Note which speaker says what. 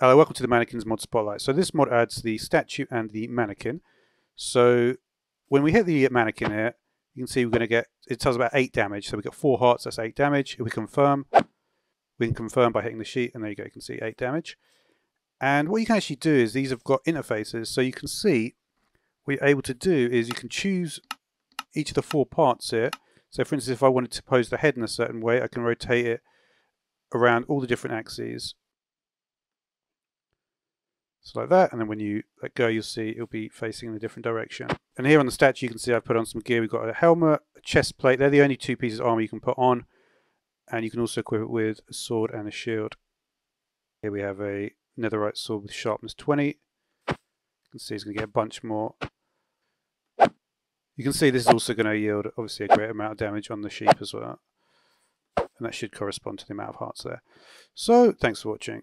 Speaker 1: Hello, welcome to the Mannequins mod spotlight. So this mod adds the statue and the mannequin. So when we hit the mannequin here, you can see we're going to get, it tells about 8 damage. So we've got 4 hearts, that's 8 damage. If we confirm, we can confirm by hitting the sheet, and there you go, you can see 8 damage. And what you can actually do is these have got interfaces, so you can see what you're able to do is you can choose each of the four parts here. So for instance, if I wanted to pose the head in a certain way, I can rotate it around all the different axes so like that, and then when you let go, you'll see it'll be facing in a different direction. And here on the statue, you can see I've put on some gear. We've got a helmet, a chest plate. They're the only two pieces of armor you can put on. And you can also equip it with a sword and a shield. Here we have a netherite sword with sharpness 20. You can see it's going to get a bunch more. You can see this is also going to yield obviously a great amount of damage on the sheep as well. And that should correspond to the amount of hearts there. So, thanks for watching.